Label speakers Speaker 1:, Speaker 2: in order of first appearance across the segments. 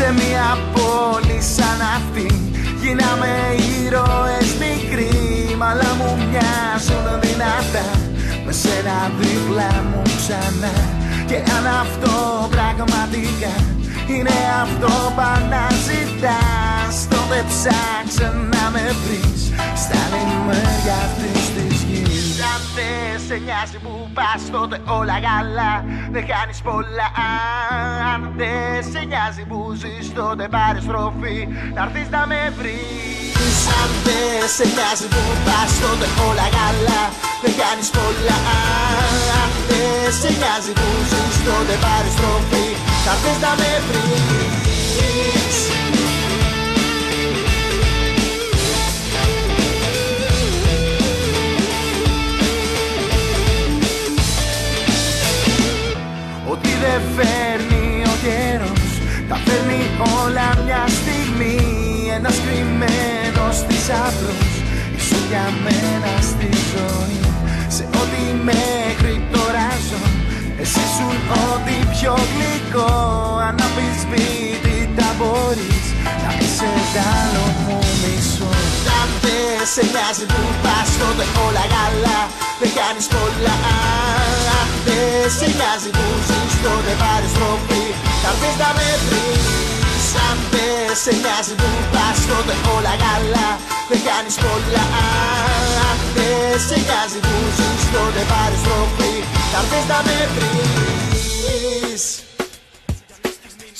Speaker 1: σε μια πόλη σαν αυτή. Γίναμε ήρωες μικροί Μαλά μου μοιάζουν δυνατά. Με σένα δίπλα μου ξανά. Και αν αυτό πραγματικά Είναι αυτό που αναζητάς Τότε ψάξε να με βρεις Στα λιμέρια αυτής σε νοιάζει που πας τότε όλα καλά Δεν χάνεις πολλά. Αν δεν σε νοιάζει που ζεις τότε πάρε στροφή Να έρθεις να με βρεις. Αν δεν σε νοιάζει που πας τότε όλα καλά Δεν χάνεις πολλά. Αν δεν σε νοιάζει που ζεις τότε πάρε στροφή Να έρθεις να με βρεις για μένα στη ζωή. Σε ό,τι μέχρι τώρα ζω Εσύ ήσουν ό,τι πιο γλυκό. Αναμφισβήτητα μπορείς Να είσαι τ' άλλο μου μισό. Αν δεν σε νοιάζει που πας τότε όλα καλά Δεν κάνεις πολλά. Αν δεν σε νοιάζει που ζεις τότε πάρεις τροφή. Θα έρθεις να με βρεις Αν δεν σε νοιάζει που πας τότε όλα καλά Δεν κάνεις πολλά Αν δεν σε νοιάζει που ζεις τότε πάρεις τροφή Θα έρθεις να με βρεις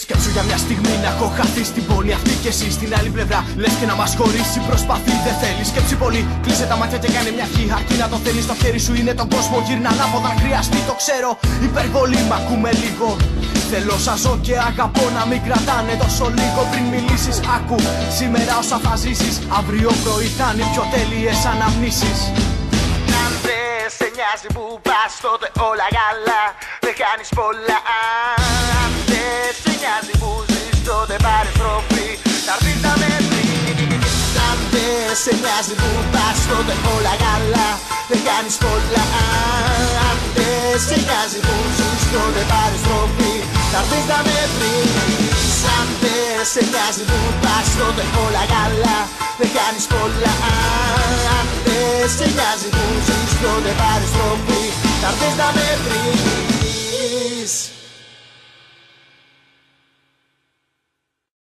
Speaker 2: Σκέψου για μια στιγμή να έχω χαθείς στην πόλη αυτή και εσύ στην άλλη πλευρά. Λες και να μας χωρίσει, προσπαθεί, δεν θέλει. Σκέψη πολύ, κλείσε τα μάτια και κάνε μια χή. Αρκεί να το θέλεις, το χέρι σου είναι τον κόσμο. Γύρνα ανάποδα, αν χρειαστεί, το ξέρω. Υπερβολή, μ' ακούμε λίγο. Θέλω σαν ζω και αγαπώ να μην κρατάνε. Τόσο λίγο πριν μιλήσεις. Άκου σήμερα όσα θα ζήσεις. Αύριο πρωί θα είναι πιο τέλειες αναμνήσεις.
Speaker 1: Αν δεν σε νοιάζει που πας τότε όλα καλά Δεν κάνεις πολλά. Αν δεν σε νοιάζει που ζεις τότε πάρε στροφή Θα έρθεις να με βρεις Αν δεν σε νοιάζει που πας τότε όλα καλά Δεν κάνεις πολλά. Αν δεν σε νοιάζει που ζεις τότε πάρε στροφή Θα έρθεις να με βρεις. Αν δεν σε νοιάζει που πας τότε όλα καλά Δεν κάνεις πολλά. Αν δεν σε νοιάζει που ζεις τότε πάρε στροφή Θα έρθεις να με βρεις